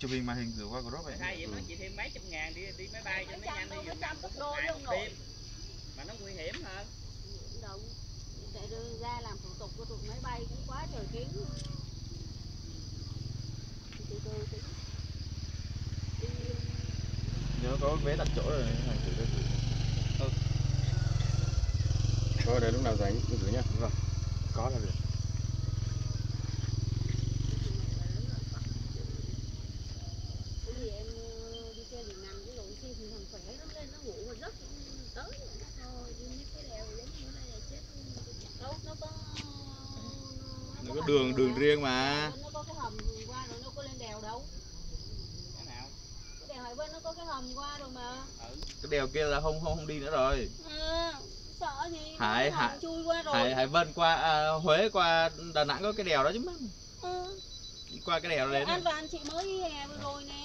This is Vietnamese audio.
chụp hình màn hình gửi qua group này. Thay vậy nó chỉ thêm mấy trăm ngàn đi đi máy bay cho nó nhanh đi. Mấy trăm đô luôn rồi. Mà nó nguy hiểm hơn. Đâu. Để đưa ra làm thủ tục của tụi máy bay cũng quá trời kiến. Từ từ tính. Nhớ có vé đặt chỗ rồi, hàng thử đây. Thôi để lúc nào rảnh cứ gửi nhá. vâng. Có là được. Nó có đường đường riêng mà. Nó có cái hầm qua rồi nó có lên đèo đâu cái nào cái đèo hải vân nó có cái hầm qua rồi mà. Ừ cái đèo kia là không không không đi nữa rồi. Nó Hải- Hải- chui qua rồi. Hải hải vân qua à, huế qua đà nẵng có cái đèo đó chứ mà. Ừ. qua cái đèo lên An và anh chị mới hè vừa rồi nè